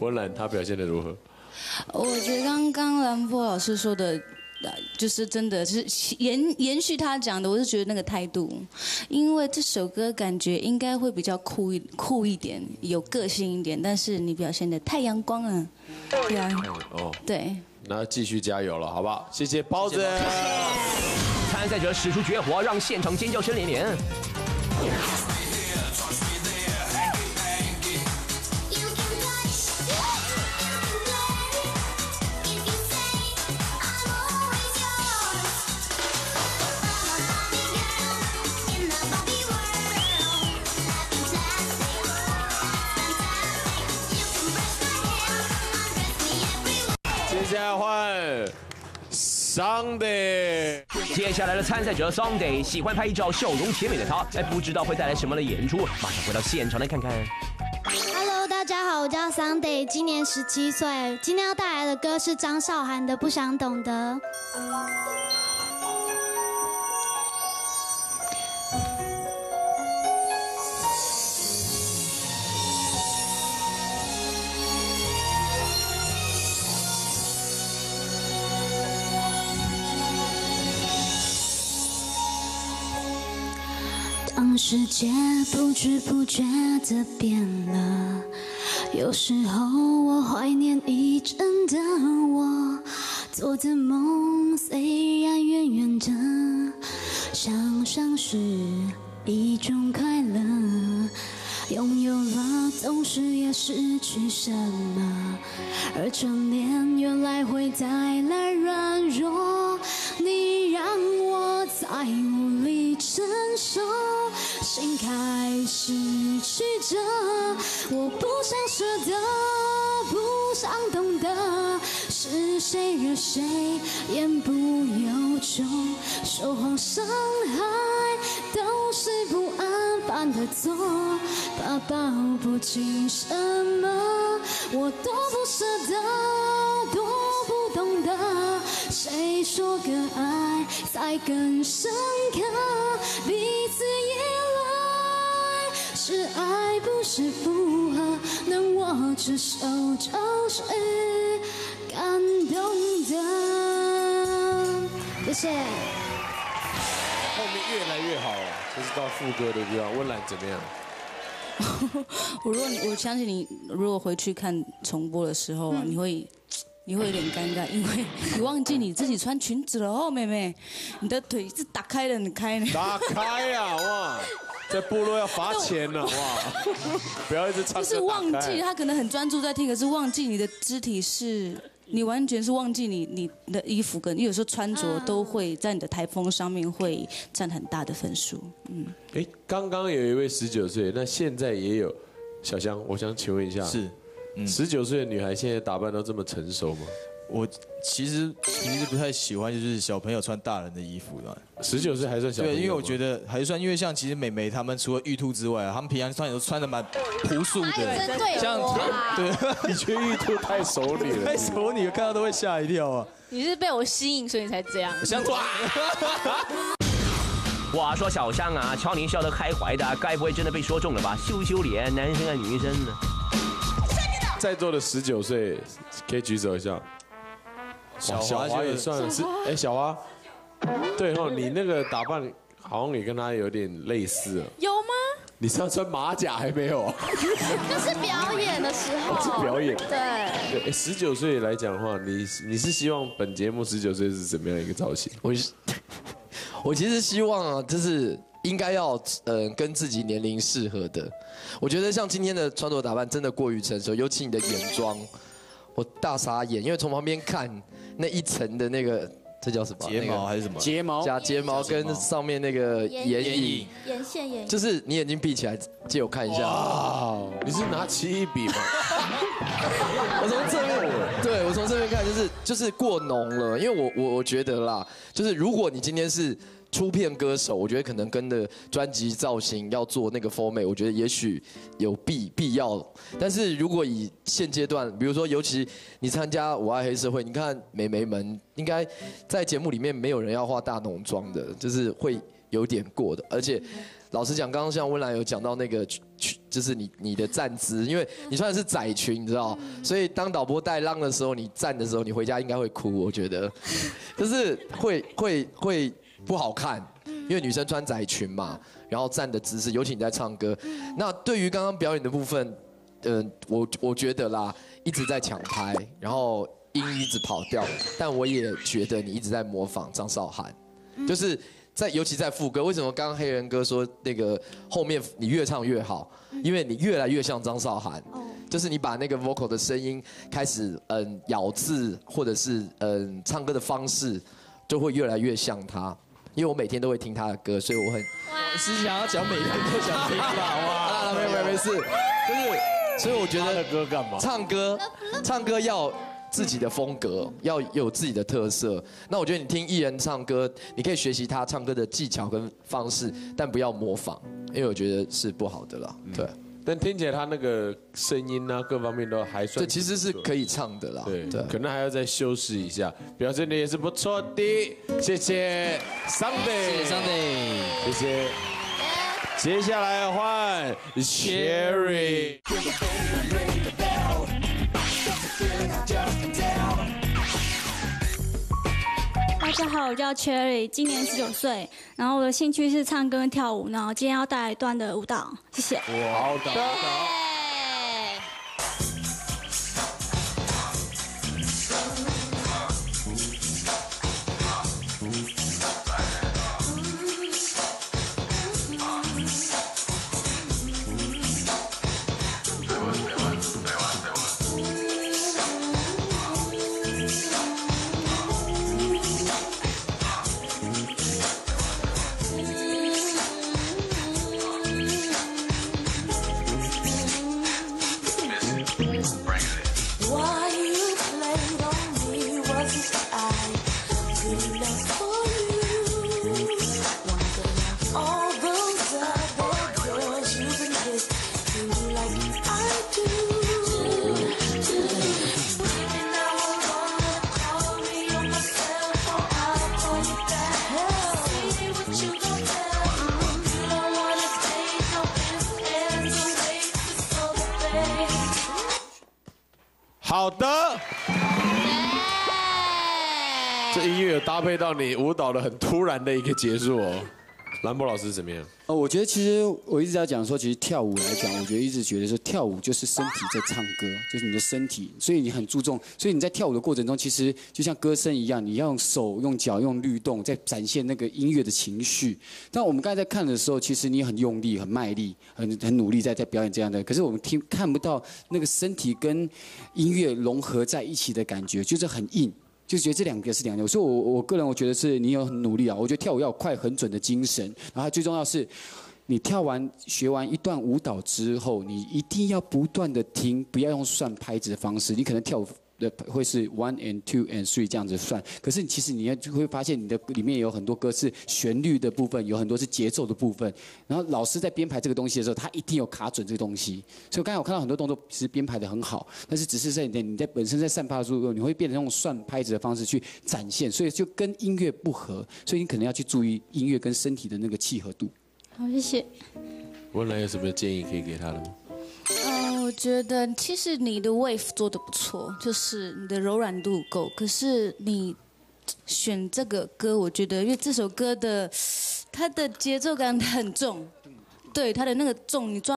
温岚她表现的如何？我觉得刚刚兰波老师说的，呃就是真的就是延延续他讲的，我是觉得那个态度，因为这首歌感觉应该会比较酷一酷一点，有个性一点，但是你表现的太阳光了，对啊，哦，对。那继续加油了，好不好？谢谢包子。参赛者使出绝活，让现场尖叫声连连。下来换 Sunday。接下来的参赛者 Sunday 喜欢拍照，笑容甜美的他，哎，不知道会带来什么的演出，马上回到现场来看看。Hello，大家好，我叫 Sunday，今年十七岁。今天要带来的歌是张韶涵的《不想懂得》。当世界不知不觉的变了，有时候我怀念一阵的我，做的梦虽然远远的，想象是一种快乐。拥有了，总是也失去什么，而成年原来会带来软弱。你让我再无力承受，心开始曲折。我不想舍得，不想懂得，是谁惹谁，言不由衷，说谎伤害都是不安犯的错，怕抱不紧什么，我多不舍，得，谁说个爱才更深刻？彼此依赖是爱，不是附和，能握着手就是感动的。谢谢。后面越来越好了，就是到副歌的地方。温岚怎么样？我如果你我相信你，如果回去看重播的时候啊，你会你会有点尴尬，因为 你忘记你自己穿裙子了哦，妹妹，你的腿是打开的，你开呢？打开呀、哇！在部落要罚钱了 哇！不要一直唱歌就是忘记他可能很专注在听，可是忘记你的肢体是，你完全是忘记你你的衣服跟，你有时候穿着都会在你的台风上面会占很大的分数。嗯，哎，刚刚有一位十九岁，那现在也有小香，我想请问一下，是十九岁的女孩现在打扮都这么成熟吗？我其实其实不太喜欢就是小朋友穿大人的衣服的。十九岁还算小朋对，因为我觉得还算，因为像其实美眉她们除了玉兔之外啊，她们平常穿也都穿的蛮朴素的，像我啊对，你觉得玉兔太熟女了，太熟女了，看到都会吓一跳啊。你是被我吸引，所以你才这样。像哇，话说小象啊，瞧你笑得开怀的，该不会真的被说中了吧？羞羞脸，男生啊女生呢？在座的十九岁可以举手一下。小华哇小华就也算是，哎，小华，对哦，你那个打扮好像也跟他有点类似哦。有吗？你是要穿马甲还没有？就是表演的时候。是表演。对，对，哎，十九岁来讲的话，你你是希望本节目十九岁是怎么样一个造型？我是 我其实希望啊，就是应该要呃跟自己年龄适合的。我觉得像今天的穿着打扮真的过于成熟，尤其你的眼妆，我大傻眼，因为从旁边看那一层的那个这叫什么？睫毛还是什么？睫毛。假睫毛跟上面那个眼影，眼线眼影就是你眼睛闭起来借我看一下。哇，你是拿奇异笔吗？我从侧面，对我从侧面看就是就是过浓了，因为我我我觉得啦，就是如果你今天是出片歌手，我觉得可能跟的专辑造型要做那个 format，我觉得也许有必必要。但是如果以现阶段，比如说尤其你参加我爱黑社会，你看美眉们应该在节目里面没有人要化大浓妆的，就是会有点过的，而且。老实讲，刚刚像温岚有讲到那个就是你你的站姿，因为你穿的是窄裙，你知道，所以当导播带浪的时候，你站的时候，你回家应该会哭，我觉得，就是会会会不好看，因为女生穿窄裙嘛，然后站的姿势，尤其你在唱歌。那对于刚刚表演的部分，嗯、我我觉得啦，一直在抢拍，然后音一直跑调，但我也觉得你一直在模仿张韶涵，就是在尤其在副歌，为什么刚刚黑人哥说那个后面你越唱越好？因为你越来越像张韶涵，就是你把那个 vocal 的声音开始嗯咬字或者是嗯唱歌的方式，就会越来越像他。因为我每天都会听他的歌，所以我很是想要讲每天都想听吧？哇，啊，没有没有没事，就是，所以我觉得歌干嘛？唱歌，唱歌要自己的风格，要有自己的特色。那我觉得你听艺人唱歌，你可以学习他唱歌的技巧跟方式，但不要模仿，因为我觉得是不好的啦。对，但听起来他那个声音呢，各方面都还算。这其实是可以唱的啦。对对可能还要再修饰一下，表现的也是不错的，谢谢 Sunday，谢谢 Sunday。谢谢。接下来换 Cherry。大家好，我叫 Cherry，今年十九岁，然后我的兴趣是唱歌跳舞，然后今天要带来一段的舞蹈，谢谢。哇好的。这音乐有搭配到你舞蹈的很突然的一个结束哦。兰博老师怎么样？哦，我觉得其实我一直在讲说，其实跳舞来讲，我觉得一直觉得说跳舞就是身体在唱歌，就是你的身体，所以你很注重，所以你在跳舞的过程中，其实就像歌声一样，你要用手、用脚、用律动，在展现那个音乐的情绪。但我们刚才在看的时候，其实你很用力、很卖力、很很努力在在表演这样的，可是我们听看不到那个身体跟音乐融合在一起的感觉，就是很硬。就觉得这两个是两个，所以我我个人我觉得是你有很努力啊。我觉得跳舞要快很准的精神，然后最重要是，你跳完学完一段舞蹈之后，你一定要不断的听，不要用算拍子的方式。你可能跳舞的会是 one and two and three 这样子算，可是其实你要就会发现你的里面有很多歌是旋律的部分，有很多是节奏的部分。然后老师在编排这个东西的时候，他一定有卡准这个东西。所以刚才我看到很多动作其实编排的很好，但是只是在你你在本身在散发的时候，你会变成用算拍子的方式去展现，所以就跟音乐不合，所以你可能要去注意音乐跟身体的那个契合度。好，谢谢。文兰有什么建议可以给他的吗？我觉得其实你的 wave 做的不错，就是你的柔软度够。可是你选这个歌，我觉得因为这首歌的它的节奏感很重，对它的那个重，你抓。